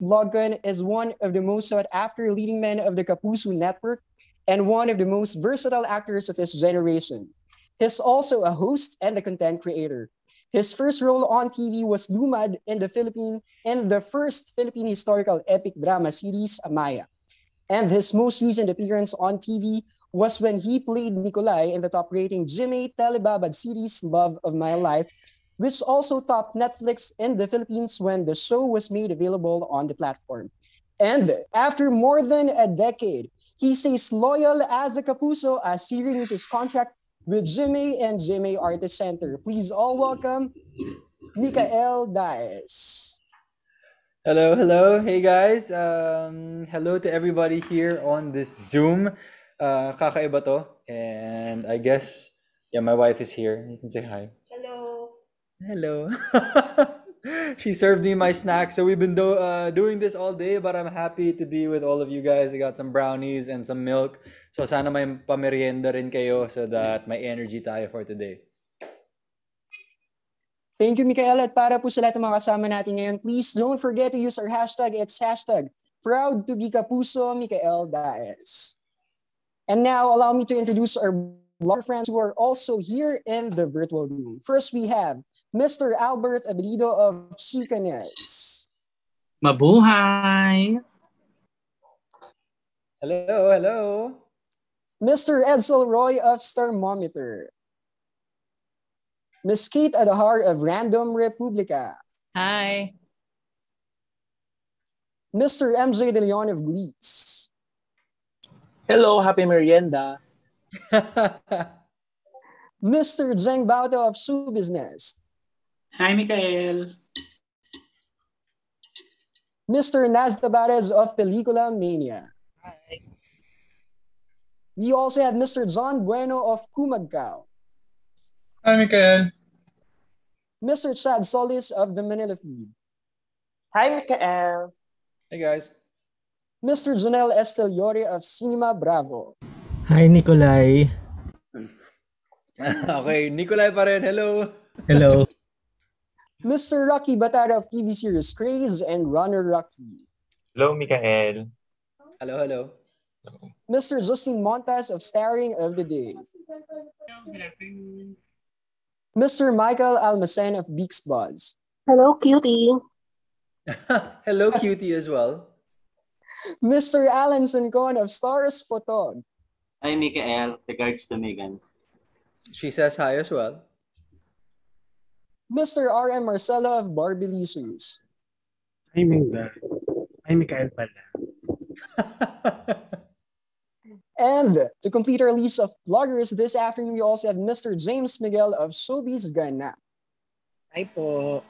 Logan is one of the most sought after leading men of the Kapuso network and one of the most versatile actors of his generation. He's also a host and a content creator. His first role on TV was Lumad in the Philippine and the first Philippine historical epic drama series, Amaya. And his most recent appearance on TV was when he played Nikolai in the top-rating GMA Telebabad series Love of My Life, which also topped Netflix in the Philippines when the show was made available on the platform. And after more than a decade, he stays loyal as a Kapuso as he renews his contract with GMA and GMA Artist Center. Please all welcome Mikael Daez. Hello, hello. Hey guys. Um, hello to everybody here on this Zoom. Uh, kakaiba to. And I guess, yeah, my wife is here. You can say hi. Hello. She served me my snack. So we've been do- uh, doing this all day, but I'm happy to be with all of you guys. I got some brownies and some milk. So sana may pamerienda rin kayo so that may energy tayo for today. Thank you, Mikael. At para po sa lahat ng mga kasama natin ngayon, please don't forget to use our hashtag. It's hashtag proud to be Kapuso, Mikael Daez. And now, allow me to introduce our blogger friends who are also here in the virtual room. First, we have Mr. Albert Abelido of Chicanes. Mabuhay! Hello, hello. Mr. Edsel Roy of Thermometer. Miss Kate Adahar of Random Republica. Hi. Mr. MJ De Leon of Gleets. Hello, happy merienda. Mr. Zeng Bauto of Shoe Business. Hi, Mikael. Mr. Naz Tabares of Pelikula Mania. Hi. We also have Mr. John Bueno of Kumagkao. Hi, Mikael. Mr. Chad Solis of the Manila Feed. Hi, Mikael. hey guys. Mr. Jonel Esteliore of Cinema Bravo. Hi, Nikolai. okay, Nikolai pa rin. Hello. Hello. Mr. Rocky Batara of TV series Craze and Runner Rocky. Hello, Mikael. Hello, hello. Mr. Justin Montas of Starring of the Day. Mr. Michael Almacen of Beaks Buzz. Hello, cutie. hello, cutie as well. Mr. Alan Sincon of Stars Photog. Hi, Mikael. Regards to Megan. She says hi as well. Mr. R.M. Marcelo of Barbie Barbilisus. Hi, Mingda. Hi, Mikael pala. And to complete our list of bloggers this afternoon, we also have Mr. James Miguel of Showbiz Gana. Hi po.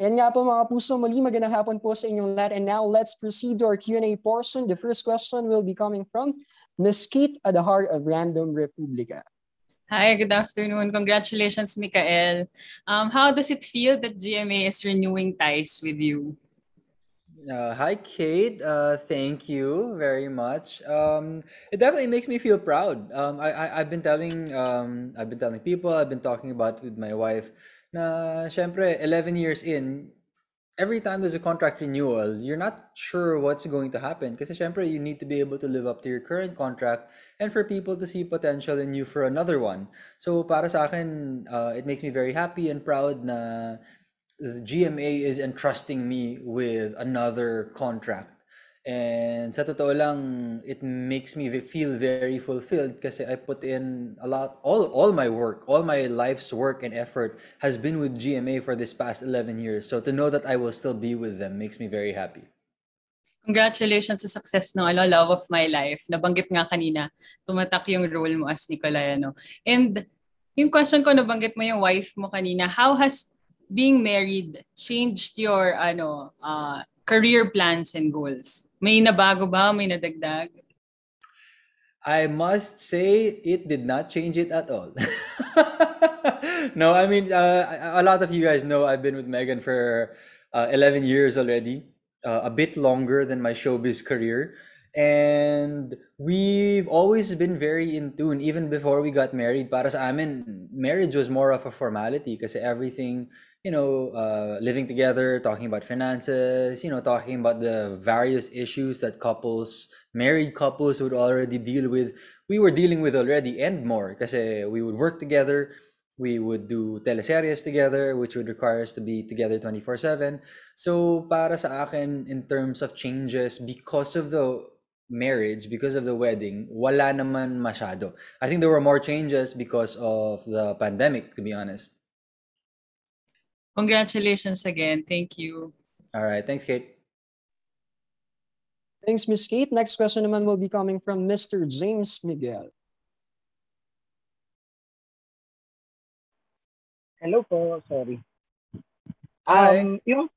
Yan nga po mga puso, muli magandang hapon po sa inyong lahat. And now let's proceed to our Q&A portion. The first question will be coming from Ms. Kate Adahar of Random Republica. Hi, good afternoon. Congratulations, Mikael. Um, how does it feel that GMA is renewing ties with you? Uh, hi, Kate. Uh, thank you very much. Um, it definitely makes me feel proud. Um, I, I I've been telling um I've been telling people. I've been talking about it with my wife. Na syempre, 11 years in, every time there's a contract renewal, you're not sure what's going to happen. Kasi syempre, you need to be able to live up to your current contract and for people to see potential in you for another one. So para sa akin, uh, it makes me very happy and proud na the GMA is entrusting me with another contract. And sa totoo lang, it makes me feel very fulfilled kasi I put in a lot, all, all my work, all my life's work and effort has been with GMA for this past 11 years. So to know that I will still be with them makes me very happy. Congratulations sa success ng ano, Love of My Life. Nabanggit nga kanina, tumatak yung role mo as Nicolay. Ano. And yung question ko, nabanggit mo yung wife mo kanina, how has being married changed your ano uh, career plans and goals? May nabago ba? May nadagdag? I must say it did not change it at all. no, I mean, uh, a lot of you guys know I've been with Megan for uh, 11 years already, uh, a bit longer than my showbiz career. And we've always been very in tune, even before we got married. Para sa amin, marriage was more of a formality because everything you know, uh, living together, talking about finances, you know, talking about the various issues that couples, married couples would already deal with. We were dealing with already and more because we would work together. We would do teleseries together, which would require us to be together 24-7. So, para sa akin, in terms of changes, because of the marriage, because of the wedding, wala naman masyado. I think there were more changes because of the pandemic, to be honest. Congratulations again. Thank you. All right. Thanks, Kate. Thanks, Miss Kate. Next question naman will be coming from Mr. James Miguel. Hello po, sorry. Hi. Um, yung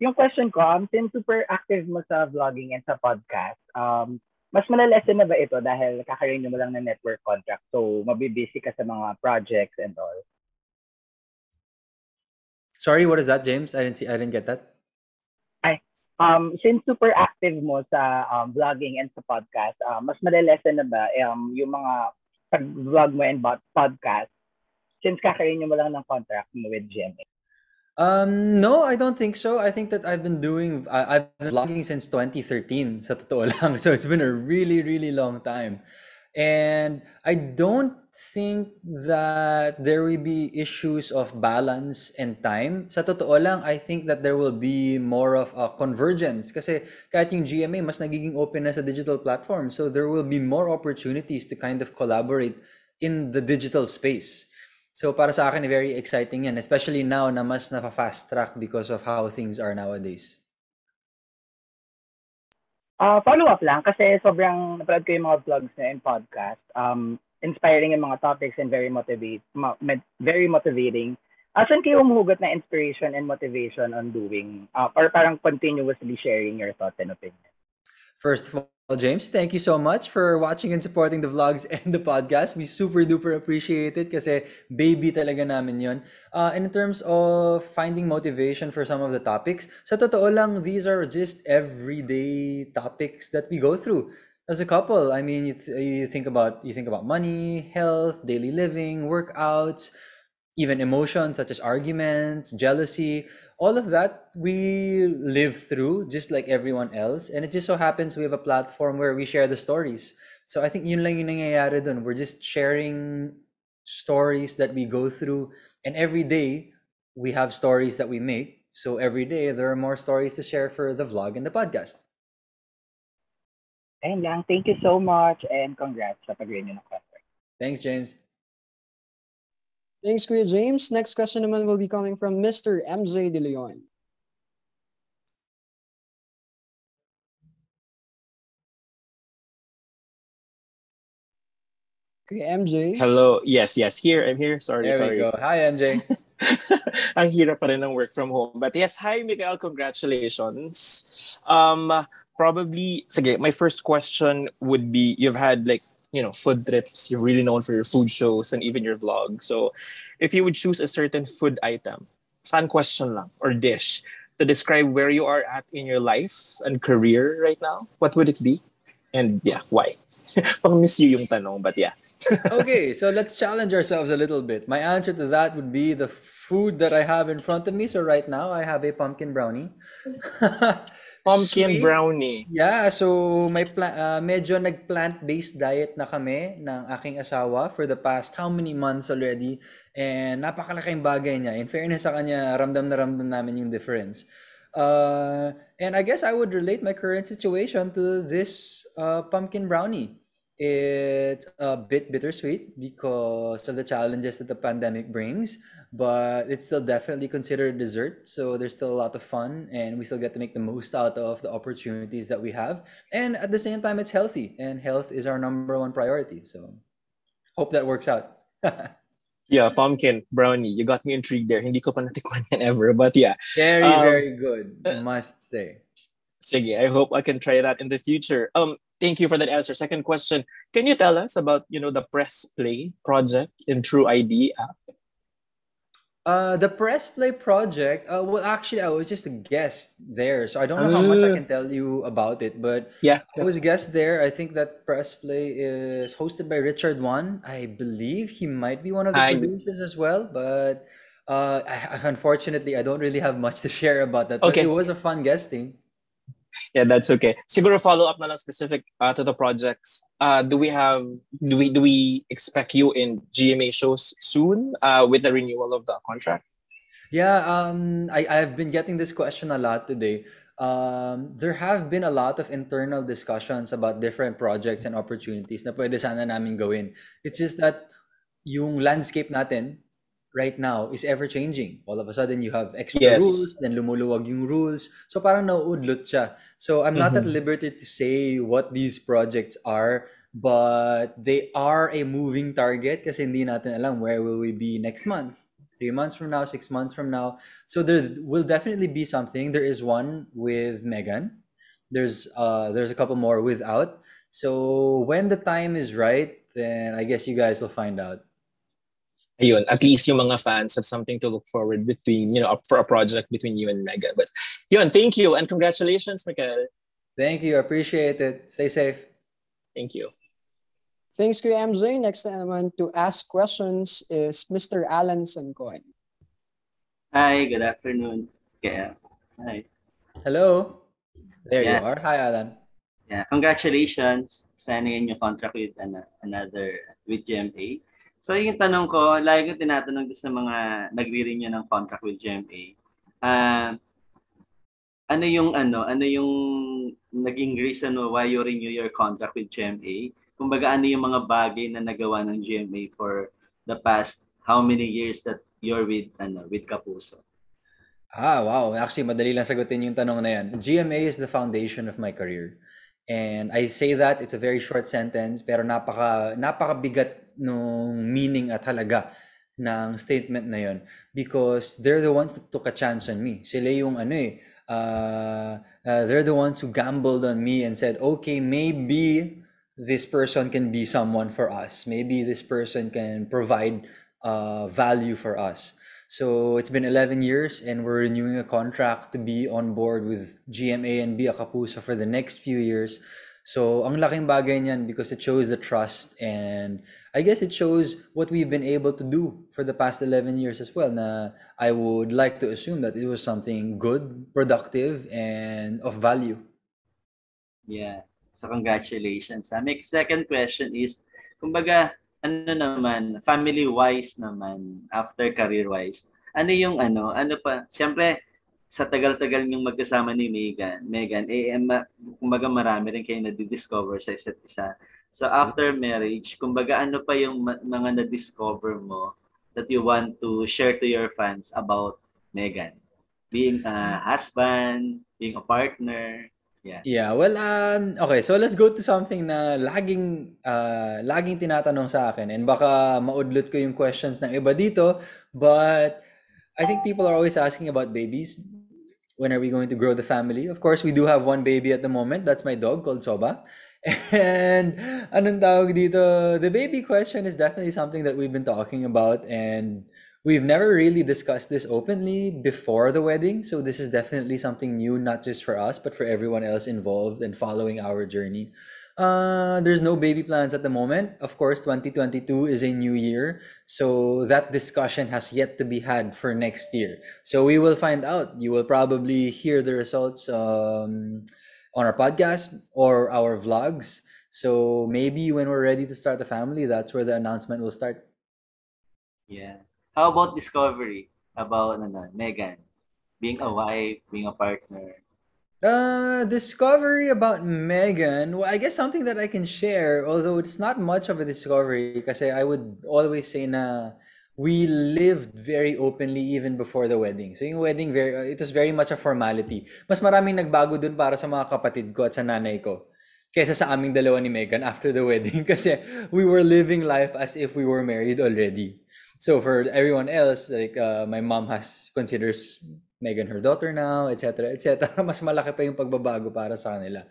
yung question ko, um, since super active mo sa vlogging and sa podcast, um, mas malalesen na ba ito dahil kakaroon mo lang ng network contract? So, mabibisi ka sa mga projects and all. Sorry, what is that, James? I didn't see. I didn't get that. Ay, um, since super active mo sa um, vlogging and sa podcast, uh, mas malalesen na ba um, yung mga pag-vlog mo and podcast since kakaroon mo lang ng contract mo with GMA? Um, no, I don't think so. I think that I've been doing, I, I've been vlogging since 2013, sa totoo lang. So it's been a really, really long time. And I don't think that there will be issues of balance and time. Sa totoo lang, I think that there will be more of a convergence. Kasi kahit yung GMA, mas nagiging open na sa digital platform. So there will be more opportunities to kind of collaborate in the digital space. So para sa akin, very exciting yan. Especially now na mas na-fast track because of how things are nowadays. Uh, follow up lang kasi sobrang napanood ko yung mga vlogs na and podcast. Um, inspiring yung mga topics and very motivate, very motivating. Asan kayo umuhugot na inspiration and motivation on doing uh, or parang continuously sharing your thoughts and opinions? First of all, James, thank you so much for watching and supporting the vlogs and the podcast. We super duper appreciate it kasi baby talaga namin yon. Uh, in terms of finding motivation for some of the topics, sa totoo lang, these are just everyday topics that we go through as a couple. I mean, you, th- you think about you think about money, health, daily living, workouts, even emotions such as arguments, jealousy all of that we live through just like everyone else and it just so happens we have a platform where we share the stories so i think yun lang yung nangyayari dun we're just sharing stories that we go through and every day we have stories that we make so every day there are more stories to share for the vlog and the podcast Ayun lang. Thank you so much and congrats sa pag-renew ng contract. Thanks, James. Thanks, Kuya James. Next question naman will be coming from Mr. MJ De Leon. Okay, MJ. Hello. Yes, yes. Here, I'm here. Sorry, there sorry. we go. Hi, MJ. Ang hirap pa rin ng work from home. But yes, hi, Miguel. Congratulations. Um, probably, sige, my first question would be, you've had like you know food trips you're really known for your food shows and even your vlog. So if you would choose a certain food item fan question lang or dish to describe where you are at in your life and career right now what would it be? And yeah why? Pang miss you yung tanong but yeah. Okay so let's challenge ourselves a little bit. My answer to that would be the food that i have in front of me. So right now i have a pumpkin brownie Pumpkin Sweet. brownie. Yeah, so may pla- uh, medyo nag-plant-based diet na kami ng aking asawa for the past how many months already. And napakalaking bagay niya. In fairness sa kanya, ramdam na ramdam namin yung difference. Uh, and I guess I would relate my current situation to this uh, pumpkin brownie. It's a bit bittersweet because of the challenges that the pandemic brings but it's still definitely considered dessert. So there's still a lot of fun, and we still get to make the most out of the opportunities that we have. And at the same time, it's healthy, and health is our number one priority. So hope that works out. yeah, pumpkin brownie. You got me intrigued there. Hindi ko pa natikman yan ever, but yeah. Very, um, very good. Must say. Sige, I hope I can try that in the future. Um, thank you for that answer. Second question: Can you tell us about you know the press play project in True ID app? Uh, the press play project. Uh, well, actually, I was just a guest there, so I don't know how much I ah. can tell you about it. But yeah, I was a guest there. I think that press play is hosted by Richard Wan. I believe he might be one of the I... producers as well. But Uh, I, unfortunately, I don't really have much to share about that. But Okay. it was a fun guesting. Yeah, that's okay. Siguro follow up na lang specific uh, to the projects. Uh, do we have do we do we expect you in GMA shows soon uh, with the renewal of the contract? Yeah, um, I, I've been getting this question a lot today. Um, there have been a lot of internal discussions about different projects and opportunities na pwede sana namin gawin. It's just that yung landscape natin right now is ever changing. All of a sudden, you have extra Yes. rules, then lumuluwag yung rules. So parang nauudlot siya. So I'm not at Mhm. liberty to say what these projects are, but they are a moving target kasi hindi natin alam where will we be next month. Three months from now, six months from now. So there will definitely be something. There is one with Megan. There's uh there's a couple more without. So when the time is right, then I guess you guys will find out. Ayun, at least yung mga fans have something to look forward between, you know, up for a project between you and Mega. But yun, thank you and congratulations, Mikael. Thank you. I appreciate it. Stay safe. Thank you. Thanks, Kuya MJ. Next naman to ask questions is Mr. Alan Sancoin. Hi, good afternoon. Kaya, hi. Hello. There you are. Hi, Alan. Yeah, congratulations. Signing your contract with an- another, with GMA. So yung tanong ko, lagi ko tinatanong sa mga nagre-renew ng contract with GMA. Ah, ano yung ano, ano yung naging reason why you renew your contract with GMA? Kumbaga ano yung mga bagay na nagawa ng GMA for the past how many years that you're with ano, with Kapuso? Ah, wow. Actually, madali lang sagutin yung tanong na yan. GMA is the foundation of my career. And I say that, it's a very short sentence, pero napaka, napakabigat nung meaning at halaga ng statement na yon because they're the ones that took a chance on me. Sila yung ano eh, uh, uh, they're the ones who gambled on me and said, okay, maybe this person can be someone for us. Maybe this person can provide uh, value for us. So it's been 11 years and we're renewing a contract to be on board with GMA and Bia Kapuso for the next few years. So ang laking bagay niyan because it shows the trust and I guess it shows what we've been able to do for the past 11 years as well. Na I would like to assume that it was something good, productive, and of value. Yeah. So congratulations. Uh, my second question is, kumbaga, ano naman, family-wise naman, after career-wise, ano yung ano, ano pa, siyempre, sa tagal-tagal yung magkasama ni Megan, Megan, eh, eh, ma, kumbaga marami rin kayo na-discover sa isa't isa. So after marriage, kumbaga ano pa yung ma- mga na-discover mo that you want to share to your fans about Megan? Being a husband, being a partner, yeah. Yeah, well, um, okay, so let's go to something na laging, uh, laging tinatanong sa akin and baka maudlot ko yung questions ng iba dito, but I think people are always asking about babies. When are we going to grow the family? Of course, we do have one baby at the moment. That's my dog called Soba. And anong tawag dito? The baby question is definitely something that we've been talking about and we've never really discussed this openly before the wedding. So this is definitely something new, not just for us, but for everyone else involved and following our journey. Uh, there's no baby plans at the moment. Of course, 2022 is a new year. So that discussion has yet to be had for next year. So we will find out. You will probably hear the results um, on our podcast or our vlogs. So maybe when we're ready to start a family, that's where the announcement will start. Yeah. How about discovery about ano, Megan? Being a wife, being a partner. Uh, discovery about Megan. Well, I guess something that I can share, although it's not much of a discovery, kasi I would always say na we lived very openly even before the wedding. So yung wedding, very, it was very much a formality. Mas maraming nagbago dun para sa mga kapatid ko at sa nanay ko kaysa sa aming dalawa ni Megan after the wedding kasi we were living life as if we were married already. So for everyone else, like uh, my mom has considers Megan her daughter now, etc., etc. Mas malaki pa yung pagbabago para sa kanila.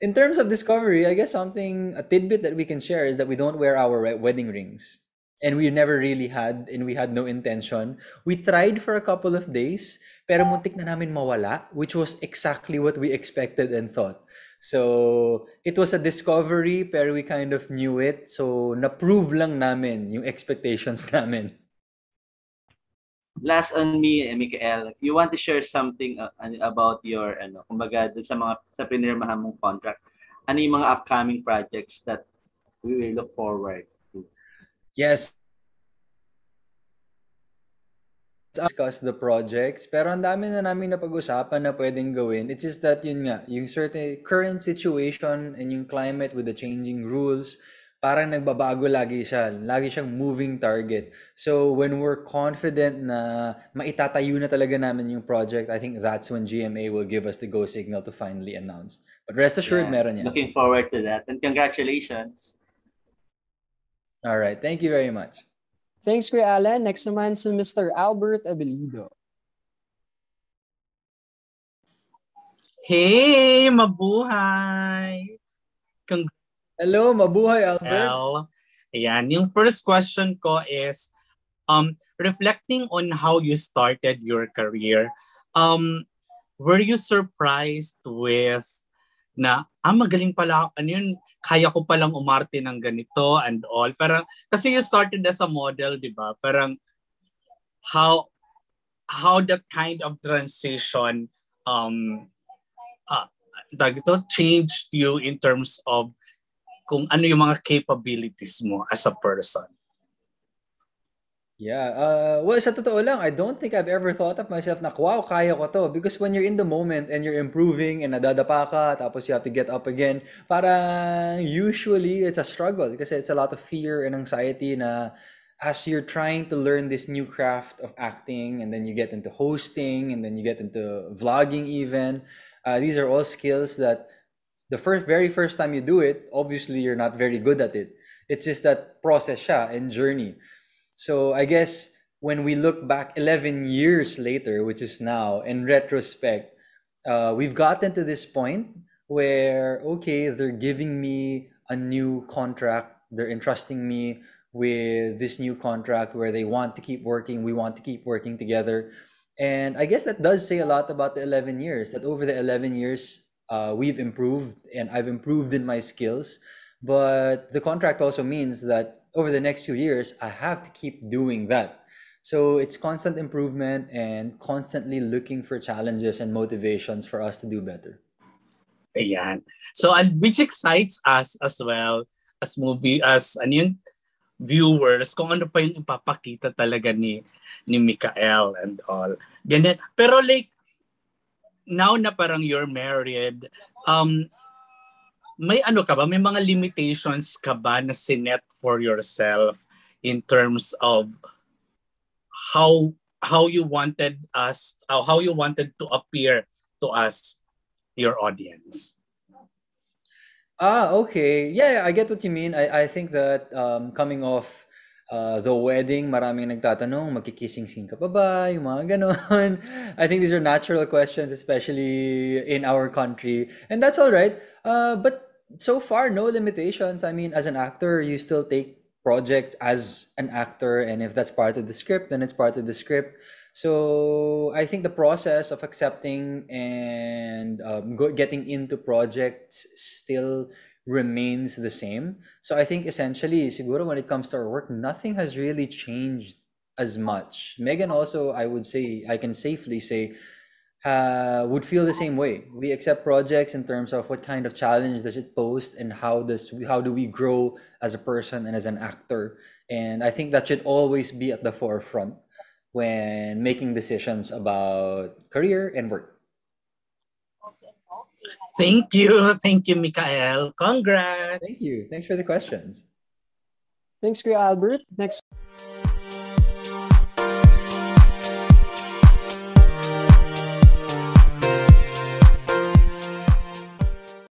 In terms of discovery, I guess something a tidbit that we can share is that we don't wear our we- wedding rings. And we never really had and we had no intention. We tried for a couple of days, pero muntik na namin mawala, which was exactly what we expected and thought. So, it was a discovery, pero we kind of knew it. So, na-prove lang namin yung expectations namin. Last on me, Mikael, you want to share something uh, about your, ano, kumbaga, sa mga, sa pinirmahan mong contract, ano yung mga upcoming projects that we will look forward to? Yes. discuss the projects pero ang dami na namin napag-usapan na pwedeng gawin it's just that yun nga yung certain current situation and yung climate with the changing rules parang nagbabago lagi siya lagi siyang moving target so when we're confident na maitatayo na talaga namin yung project I think that's when GMA will give us the go signal to finally announce but rest assured Yeah, meron yan Looking forward to that. And congratulations. all right thank you very much Thanks, Kuya Alan. Next naman si Mr. Albert Abelido. Hey, mabuhay! Hello, mabuhay Albert. Well, ayan, yung first question ko is, um, reflecting on how you started your career, um, were you surprised with na, ah, magaling pala, ano yun, kaya ko palang umarte ng ganito and all. Parang, kasi you started as a model, di ba? Parang, how, how that kind of transition, um, uh, changed you in terms of kung ano yung mga capabilities mo as a person. Yeah, uh, well, sa totoo lang, I don't think I've ever thought of myself na, wow, kaya ko to. Because when you're in the moment and you're improving and nadadapa ka, tapos you have to get up again, parang usually it's a struggle kasi it's a lot of fear and anxiety na as you're trying to learn this new craft of acting and then you get into hosting and then you get into vlogging even, uh, these are all skills that the first very first time you do it, obviously you're not very good at it. It's just that process siya and journey. So I guess when we look back 11 years later, which is now, in retrospect, uh, we've gotten to this point where, okay, they're giving me a new contract. They're entrusting me with this new contract where they want to keep working. We want to keep working together. And I guess that does say a lot about the 11 years, that over the 11 years, uh, we've improved and I've improved in my skills. But the contract also means that over the next few years, I have to keep doing that. So it's constant improvement and constantly looking for challenges and motivations for us to do better. Ayan. So, and which excites us as well as movie, as ano yun, viewers, kung ano pa yung ipapakita talaga ni, ni Mikael and all. Ganyan. Pero like, now na parang you're married, um, may ano ka ba? May mga limitations ka ba na sinet for yourself in terms of how how you wanted us uh, how you wanted to appear to us your audience Ah, okay. Yeah, I get what you mean. I, I think that um, coming off uh, the wedding, maraming nagtatanong, magkikissing-sing ka pa ba? Yung mga ganon. I think these are natural questions, especially in our country. And that's all right. Uh, but so far, no limitations. I mean, as an actor, you still take project as an actor. And if that's part of the script, then it's part of the script. So I think the process of accepting and um, getting into projects still remains the same. So I think essentially, siguro when it comes to our work, nothing has really changed as much. Megan also, I would say, I can safely say, uh, would feel the same way. We accept projects in terms of what kind of challenge does it pose and how does how do we grow as a person and as an actor. And I think that should always be at the forefront when making decisions about career and work. Thank you. Thank you, Mikael. Congrats. Thank you. Thanks for the questions. Thanks, Kuya Albert. Next